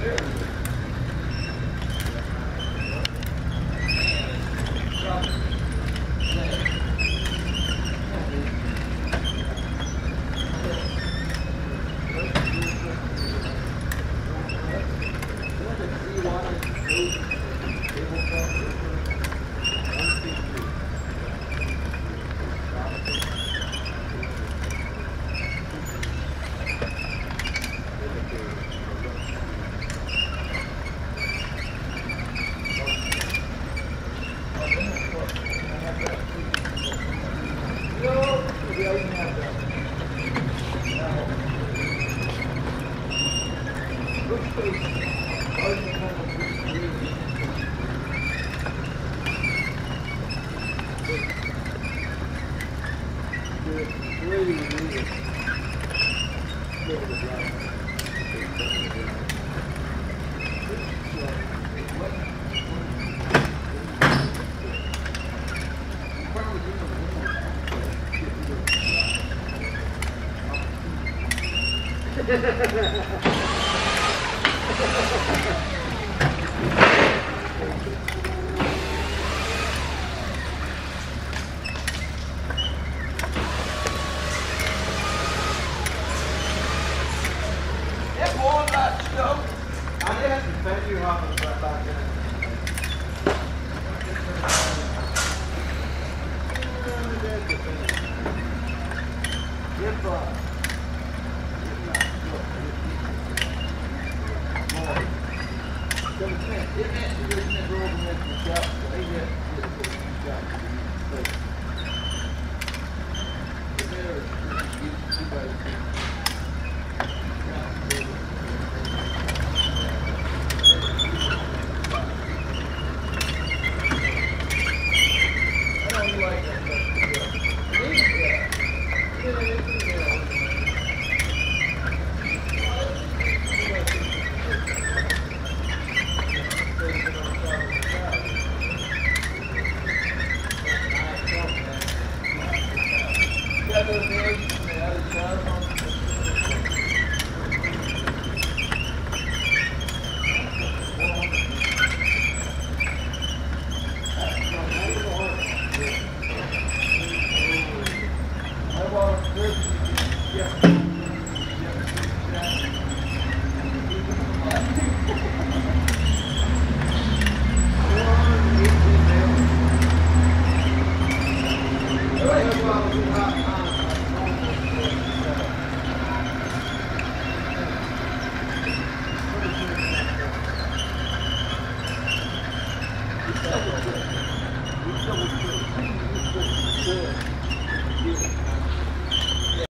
there. Ha ha ha ha ha. You. I have to thank you, Hopper, back just never overwent the thank you Thank you.